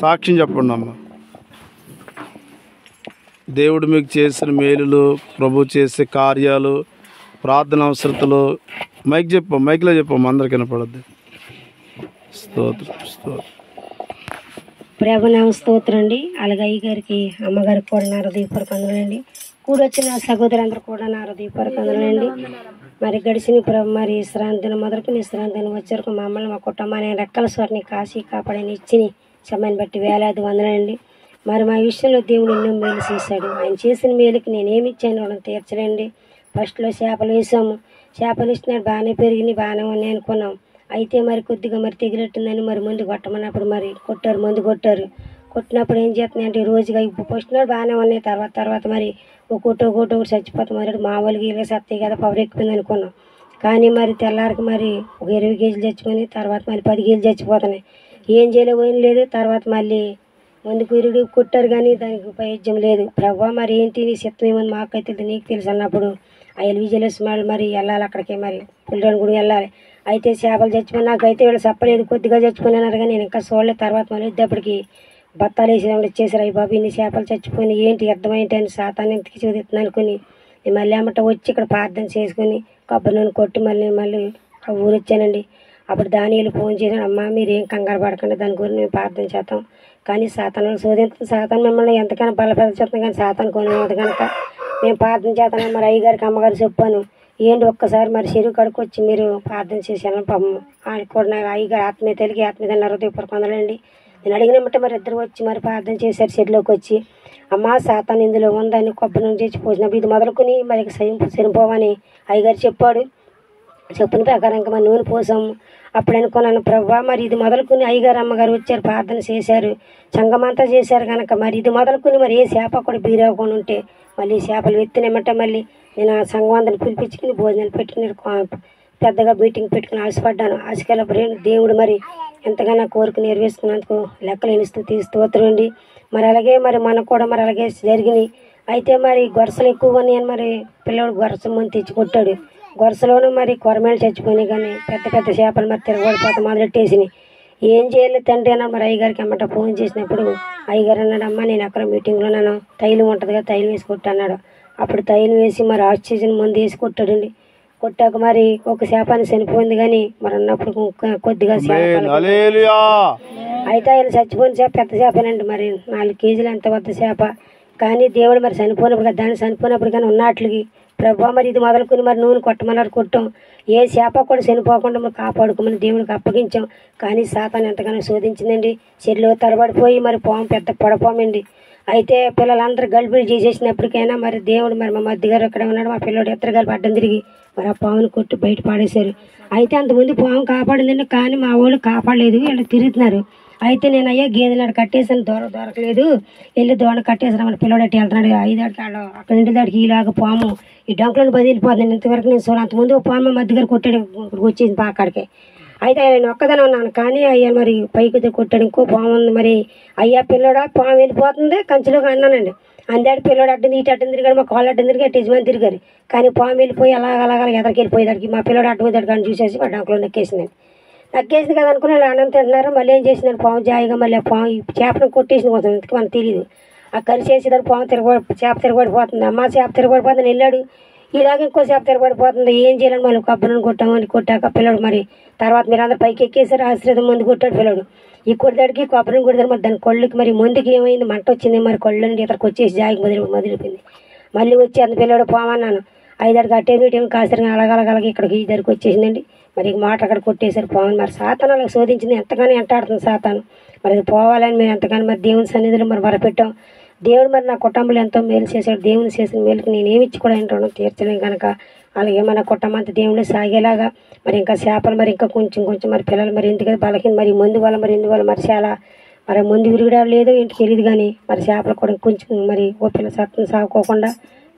సాక్ష్యం చెప్పండి అమ్మ దేవుడు మీకు చేసిన మేలులు ప్రభు చేసే కార్యాలు ప్రార్థన అవసరతలు మైక్ చెప్పు మైక్లో చెప్పమ్మ అందరికి వినపడద్దు. స్తోత్రం స్తోత్రం. ప్రభునామ స్తోత్రం అండి. అలాగే అయ్య గారికి అమ్మగారికి కూడా నా హృదయపూర్వక వందనాలండి. కూడొచ్చిన సహోదరులందరూ కూడా నా హృదయపూర్వక వందనాలండి. మరి గడిచిన ప్రభు మరి విశ్రాంతిని మొదలుకొని విశ్రాంతిని వచ్చరకు మమ్మల్ని మా కుటుంబాన్ని రెక్కల స్వరిని కాశీ కాపాడని ఇచ్చిని సమయాన్ని బట్టి వేలాది వందనండి మరి మా విషయంలో దేవుడు ఎన్నో మేలు చేశాడు. ఆయన చేసిన మేలుకి నేనేమి ఇచ్చాను రుణం తీర్చలేండి ఫస్ట్లో చేపలు వేసాము చేపలు ఇచ్చినాడు బాగానే పెరిగినాయి బాగానే ఉన్నాయి అనుకున్నాం. అయితే మరి కొద్దిగా మరి తెగిలెట్టిందని మరి ముందు కొట్టమన్నప్పుడు మరి కొట్టారు ముందు కొట్టారు. కొట్టినప్పుడు ఏం చేస్తున్నాయి అంటే రోజుగా ఇప్పుడు ఫస్ట్ నాడు బాగానే ఉన్నాయి. తర్వాత తర్వాత మరి ఒక్కొక్కటి ఒక్కొక్కటి ఒకటి చచ్చిపోతాం. మరి మామూలుగా ఇలా సత్తాయి కదా పవర్ ఎక్కుతుంది అనుకున్నాం. కానీ మరి తెల్లారికి మరి ఒక ఇరవై కేజీలు చచ్చిపోయి తర్వాత మళ్ళీ పది కేజీలు చచ్చిపోతున్నాయి. ఏం చేయలేకపోయిన లేదు. తర్వాత మళ్ళీ ముందు కురుడు కుట్టారు కానీ దానికి ఉపయోగం లేదు. ప్రభావ మరి ఏంటి నీ సిత్తం ఏమని మాకైతే నీకు తెలుసు అన్నప్పుడు ఆ ఎల్విజలస్ వాళ్ళు మరి వెళ్ళాలి అక్కడికి మరి పుల్లని గుడి వెళ్ళాలి. అయితే చేపలు చచ్చిపోయి నాకైతే వీళ్ళు చెప్పలేదు. కొద్దిగా చచ్చిపోయినారు కానీ నేను ఇంకా చూడలేదు. తర్వాత మళ్ళీ ఇద్దప్పటికి బత్తాలు వేసి వచ్చేసారు అయ్యి బాబు ఇన్ని చేపలు చచ్చిపోయి ఏంటి అర్థమైంటి అని సాతాన్ని ఎంతకి చూదిస్తున్నాను అనుకుని నేను మళ్ళీ అమ్మట వచ్చి ఇక్కడ ప్రార్థన చేసుకుని కొబ్బరి నూనె కొట్టి మళ్ళీ మళ్ళీ ఆ ఊరు వచ్చానండి. అప్పుడు దానిలు ఫోన్ చేశాను అమ్మ మీరేం కంగారు పడకండి దాని గురించి మేము ప్రార్థన చేస్తాం. కానీ సాతాను శోధించిన సాతాను మిమ్మల్ని ఎంతకైనా బలపరిచేస్తాం కానీ సాతాను కొనేది కనుక మేము ప్రార్థన చేస్తాను మరి అయ్యగారికి అమ్మగారు చెప్పాను ఏంటి ఒక్కసారి మరి చెరువు కడుకు వచ్చి మీరు ప్రార్థన చేశాను పాపం. ఆయన కూడా నాకు అయ్యగారు ఆత్మీయ తెలుగు ఆత్మీయ హృదయపూర్వక కొందలండి నేను అడిగినమ్మట మరి ఇద్దరు వచ్చి మరి ప్రార్థన చేశారు షెడ్లోకి వచ్చి అమ్మ సాతాన్ ఇందులో ఉందని కొబ్బరి నుంచి చేసి పోసినప్పుడు ఇది మొదలుకొని మరి సరిపోవని అయ్యగారు చెప్పాడు. చెప్పిన ప్రకారం ఇంకా మరి నూనె పోసాము. అప్పుడు అనుకున్నాను ప్రభా మరి ఇది మొదలుకొని అయ్యగారు అమ్మగారు వచ్చారు ప్రార్థన చేశారు. సంగమంతా చేశారు కనుక మరి ఇది మొదలుకొని మరి ఏ చేప కూడా బీరవకుండా ఉంటే మళ్ళీ చేపలు ఎత్తినమంటే మళ్ళీ నేను ఆ సంఘం పిలిపించుకుని భోజనాలు పెట్టుకుని పెద్దగా మీటింగ్ పెట్టుకుని ఆశపడ్డాను. ఆశకెళ్ళప్పుడు దేవుడు మరి ఎంతగానో కోరిక నెరవేర్చుకున్నందుకు లెక్కలేని స్థుతి స్తోత్రం అండి. మరి అలాగే మరి మనకు కూడా మరి అలాగే జరిగినాయి. అయితే మరి గొరసలు ఎక్కువ ఉన్నాయని మరి పిల్లడు గొరస ముందు తెచ్చి కొట్టాడు గొరసలోనూ మరి కొరమేలు చచ్చిపోయినాయి కానీ పెద్ద పెద్ద చేపలు మరి తిరగబడిపోత మొదలెట్టేసినాయి. ఏం చేయలేదు తండ్రి అన్న మరి అయ్యగారికి అమ్మట ఫోన్ చేసినప్పుడు అయ్యగారు అన్నాడు అమ్మ నేను ఎక్కడ మీటింగ్లో నన్ను తైలం ఉంటుందిగా తైలం వేసి అన్నాడు. అప్పుడు తైలం వేసి మరి ఆక్సిజన్ ముందు వేసి కొట్టాడండి. కొట్టాక మరి ఒక చేపని చనిపోయింది కానీ మరి అన్నప్పుడు కొ- కొద్దిగా అయితే ఆయన చచ్చిపోయిన చేప పెద్ద చేపనండి మరి. నాలుగు కేజీలు ఎంత పెద్ద చేప కానీ దేవుడు మరి చనిపోయినప్పుడు దాన్ని చనిపోయినప్పుడు కానీ ఉన్నట్లకి. ప్రభా మరి ఇది మొదలుకొని మరి నూనె కొట్టమన్నారు కొట్టాం. ఏ చేప కూడా చనిపోకుండా మరి కాపాడుకోమని దేవుడికి అప్పగించాం. కానీ సాతాన్ని ఎంతగానో శోధించిందండి. చెల్లిలో తరబడిపోయి మరి పాము పెద్ద పొడపోమండి. అయితే పిల్లలందరూ గల్బిలు చేసేసినప్పటికైనా మరి దేవుడు మరి మా మధ్య గారు ఉన్నాడు? మా పిల్లడు ఇద్దరు కలిపి అడ్డం తిరిగి మరి ఆ పాముని కొట్టి బయట పాడేశారు. అయితే అంతకుముందు పాము కాపాడిందండి కానీ మా వాళ్ళు కాపాడలేదు. వీళ్ళు తిరుగుతున్నారు. అయితే నేను అయ్యా గేదెలాడు కట్టేసాను దొర దొరకలేదు. వెళ్ళి దోణ కట్టేసాను మన పిల్లడు అట్టి వెళ్తున్నాడు. ఐదాడికి ఆడ అక్కడ ఇంటి దాడికి ఇలాగ పాము ఈ డొంకలను బదిలిపోతుంది. ఇంతవరకు నేను చూడ అంతకుముందు పాము మా మధ్య గారు కొట్టాడు వచ్చేసింది పాకాడికి అయితే నేను ఒక్కదనే ఉన్నాను. కానీ అయ్యా మరి పైకి ది కొట్టాడు ఇంకో పాము ఉంది. మరి అయ్యా పిల్లడా పాము వెళ్ళిపోతుంది. కంచెలోకి అన్నానండి. అందాడు పిల్లడు అడ్డం ఇటు అడ్డం తిరిగాడు మా కాళ్ళు అడ్డం తిరిగాడు యజమాని తిరిగారు. కానీ పాము వెళ్ళిపోయి అలా అలాగ ఎదరికి వెళ్ళిపోయేదానికి మా పిల్లడు అడ్డం పోయేదాడు కానీ చూసేసి మా అంకులో నక్కేసిందండి. నక్కేసింది కదా అనుకుని వాళ్ళు అన్నం తింటున్నారు. మళ్ళీ ఏం చేసిందని పాము జాయిగా మళ్ళీ పాము చేపను కొట్టేసింది కొంచెం ఇంతకు మనకు తెలియదు ఆ కరి చేసేదారు పాము తిరగబడి చేప తిరగబడిపోతుంది. అమ్మ చేప తిరగబడిపోతుంది. వెళ్ళాడు. ఇలాగే ఇంకో చేప తిరగబడిపోతుంది. ఏం చేయాలని మళ్ళీ కొబ్బరిని కొట్టామని కొట్టాక పిల్లడు మరి తర్వాత మీరు అందరు పైకి ఎక్కేసారు ఆశ్రదం ముందు కొట్టాడు పిల్లడు. ఈ కొడతాడికి కొబ్బరిని కొడతారు మరి దాని కొళ్ళకి మరి ముందుకి ఏమైంది? మంట వచ్చింది మరి కొళ్ళు నుండి ఇతరకు వచ్చేసి జాగి మొదలు మొదలిపోయింది మళ్ళీ వచ్చి అంత పిల్లడు పోమన్నాను ఐదారు కట్టేది మీటింగ్ కాసరి అలగలగలగ ఇక్కడికి ఈ దగ్గరికి వచ్చేసిందండి. మరి మాట అక్కడ కొట్టేశారు పోవాలి మరి సాతాను అలా శోధించింది ఎంతగానో ఎంటాడుతుంది సాతాను. మరి అది పోవాలని మేము ఎంతగానో మరి దేవుని సన్నిధిలో మరి వరపెట్టాం. దేవుడు మరి నా కుటుంబంలో ఎంతో మేలు చేశాడు. దేవుని చేసిన మేలుకి నేను ఏమి ఇచ్చి కూడా ఏంటో తీర్చలేం కనుక అలాగే మన కుటుంబం అంతా సాగేలాగా. మరి ఇంకా చేపలు మరి ఇంకా కొంచెం కొంచెం మరి పిల్లలు మరి ఎందుకంటే బలహీన మరి ముందు వల్ల మరి ఎందువల్ల మరి చాలా. మరి ముందు విరిగడా లేదో ఏంటి తెలియదు కానీ మరి చేపలు కూడా కొంచెం మరి ఓ పిల్ల సత్తం సాగుకోకుండా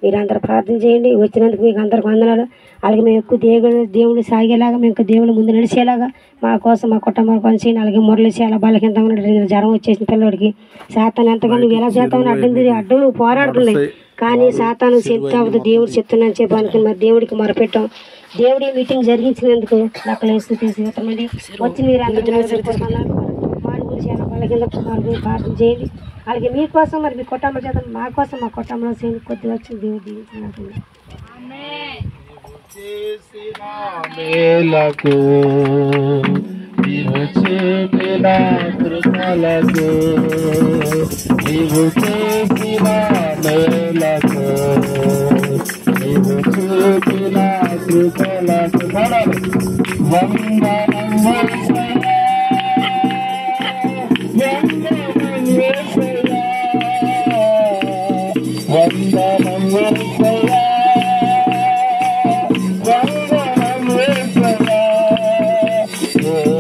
మీరందరూ ప్రార్థన చేయండి. వచ్చినందుకు మీకు అందరికి వందనాలు. అలాగే మేము ఎక్కువ దేవుడు దేవుడు సాగేలాగా మేము ఇంకా దేవుడు ముందు నడిచేలాగా మా కోసం మా కుటుంబం పనిచేయండి అలాగే మురళి చాలా బలహీనత ఉన్నాడు జ్వరం వచ్చేసిన పిల్లడికి సాతాను ఎంతగా నువ్వు ఎలా చేస్తామని అడ్డం అడ్డం నువ్వు పోరాడుతుంది కానీ సాతాను శక్తి అవ్వదు దేవుడు చెప్తున్నాను చెప్పి అనుకుని మరి దేవుడికి మొరపెట్టాం. దేవుడి మీటింగ్ జరిగించినందుకు లెక్కలేస్తూ తీసుకెళ్తామండి వచ్చి మీరు అందరూ మారు గురించి వాళ్ళ కింద కుమారు ప్రార్థన చేయండి. అలాగే మీకోసం మరి మీ కుటుంబ చేత మా కోసం మా కుటుంబంలో సేవ కొద్దిగా వచ్చి దేవుడు దీవించినట్టు చేసిన మేలకు నీవు చూపిన కృపలకు నీవు చేసిన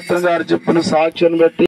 యేసయ్యా. గారు చెప్పిన సాక్ష్యం బట్టి